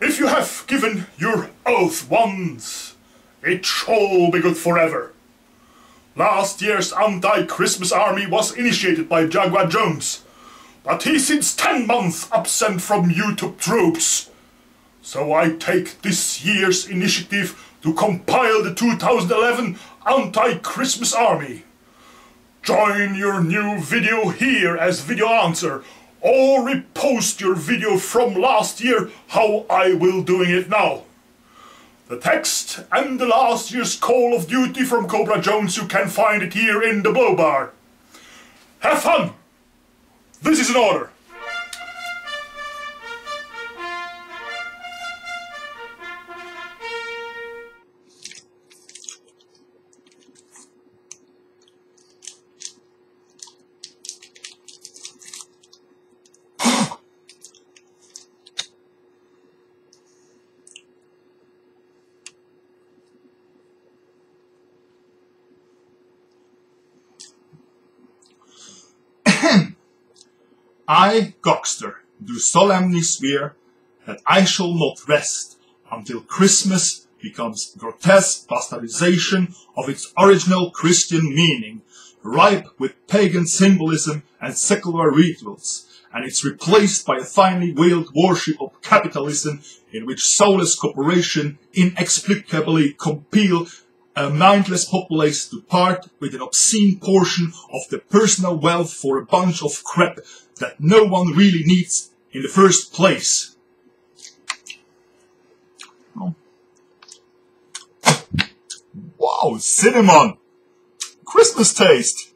you've given your oath once, it shall be good forever. Last year's anti-Christmas army was initiated by Jaguar Jones, but he's since ten months absent from YouTube troops. So I take this year's initiative to compile the 2011 anti-Christmas army. Join your new video here as video answer or repost your video from last year how I will doing it now. The text and the last year's Call of Duty from Cobra Jones, you can find it here in the blow bar. Have fun! This is an order. I, Goxster, do solemnly swear that I shall not rest until Christmas becomes grotesque bastardization of its original Christian meaning, ripe with pagan symbolism and secular rituals, and it's replaced by a finely veiled worship of capitalism in which soulless corporation inexplicably compel a mindless populace to part with an obscene portion of the personal wealth for a bunch of crap that no one really needs in the first place. Oh. Wow, cinnamon! Christmas taste!